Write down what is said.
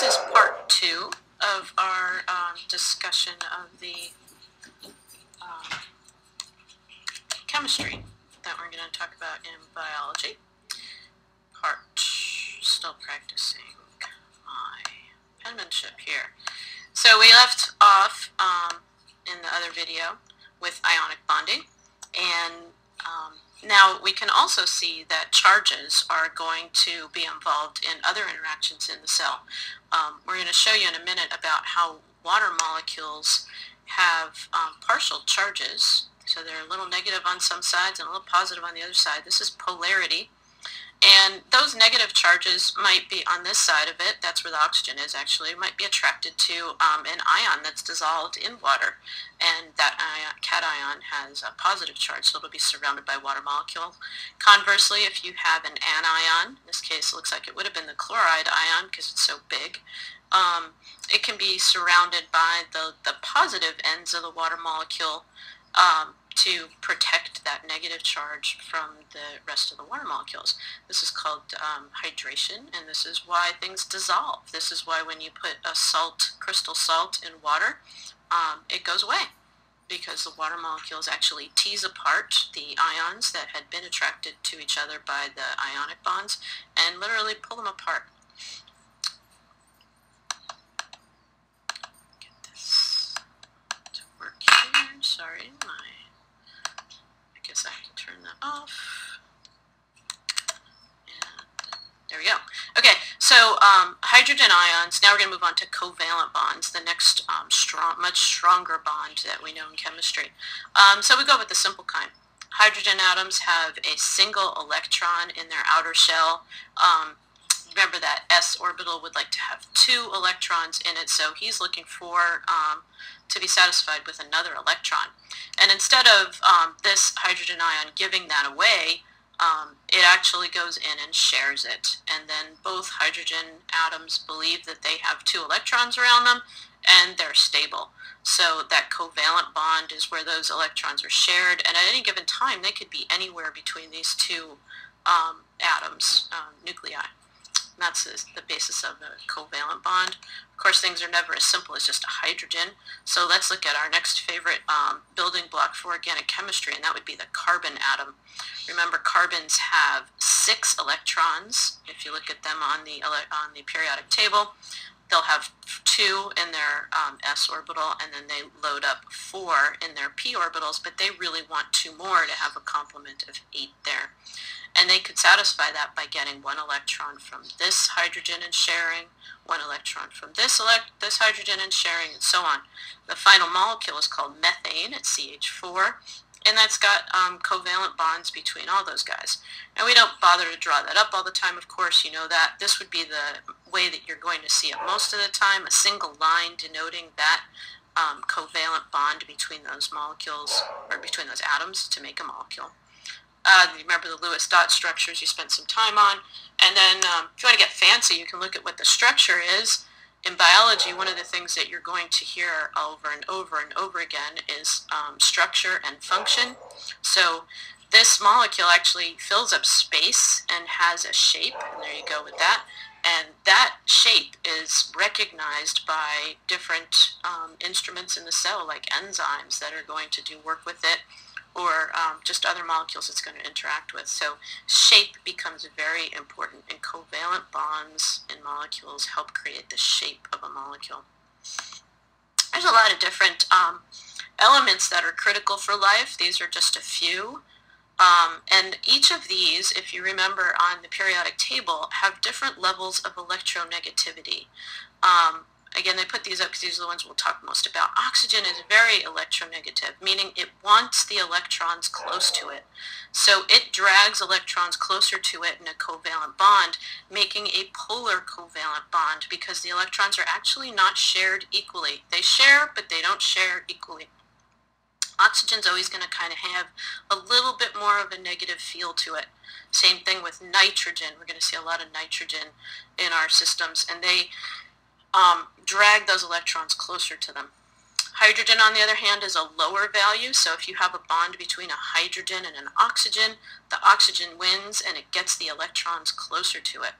this is part two of our um, discussion of the um, chemistry that we're going to talk about in biology. Part, still practicing my penmanship here. So we left off um, in the other video with ionic bonding and um, now we can also see that charges are going to be involved in other interactions in the cell. Um, we're going to show you in a minute about how water molecules have um, partial charges. So they're a little negative on some sides and a little positive on the other side. This is polarity. And those negative charges might be on this side of it, that's where the oxygen is actually, might be attracted to um, an ion that's dissolved in water. And that ion, cation has a positive charge, so it'll be surrounded by water molecule. Conversely, if you have an anion, in this case it looks like it would have been the chloride ion because it's so big, um, it can be surrounded by the, the positive ends of the water molecule um, to protect that negative charge from the rest of the water molecules. This is called um, hydration, and this is why things dissolve. This is why when you put a salt, crystal salt in water, um, it goes away because the water molecules actually tease apart the ions that had been attracted to each other by the ionic bonds and literally pull them apart. Get this to work here. Sorry, my guess I can turn that off. There we go. Okay, so um, hydrogen ions, now we're going to move on to covalent bonds, the next um, strong, much stronger bond that we know in chemistry. Um, so we go with the simple kind. Hydrogen atoms have a single electron in their outer shell. Um, remember that s orbital would like to have two electrons in it, so he's looking for um, to be satisfied with another electron. And instead of um, this hydrogen ion giving that away, um, it actually goes in and shares it. And then both hydrogen atoms believe that they have two electrons around them and they're stable. So that covalent bond is where those electrons are shared. And at any given time, they could be anywhere between these two um, atoms, um, nuclei. That's the basis of a covalent bond. Of course, things are never as simple as just a hydrogen. So let's look at our next favorite um, building block for organic chemistry, and that would be the carbon atom. Remember, carbons have six electrons. If you look at them on the, on the periodic table, they'll have two in their um, s orbital, and then they load up four in their p orbitals, but they really want two more to have a complement of eight there. And they could satisfy that by getting one electron from this hydrogen and sharing, one electron from this, elect this hydrogen and sharing, and so on. The final molecule is called methane at CH4, and that's got um, covalent bonds between all those guys. And we don't bother to draw that up all the time, of course, you know that. This would be the way that you're going to see it most of the time, a single line denoting that um, covalent bond between those molecules, or between those atoms to make a molecule. Uh, remember the Lewis dot structures you spent some time on. And then um, if you want to get fancy, you can look at what the structure is. In biology, one of the things that you're going to hear over and over and over again is um, structure and function. So this molecule actually fills up space and has a shape, and there you go with that. And that shape is recognized by different um, instruments in the cell, like enzymes that are going to do work with it or um, just other molecules it's going to interact with. So shape becomes very important and covalent bonds in molecules help create the shape of a molecule. There's a lot of different um, elements that are critical for life. These are just a few. Um, and each of these, if you remember on the periodic table, have different levels of electronegativity. Um, Again, they put these up because these are the ones we'll talk most about. Oxygen is very electronegative, meaning it wants the electrons close to it. So it drags electrons closer to it in a covalent bond, making a polar covalent bond because the electrons are actually not shared equally. They share, but they don't share equally. Oxygen's always going to kind of have a little bit more of a negative feel to it. Same thing with nitrogen. We're going to see a lot of nitrogen in our systems, and they um, drag those electrons closer to them. Hydrogen, on the other hand, is a lower value, so if you have a bond between a hydrogen and an oxygen, the oxygen wins and it gets the electrons closer to it.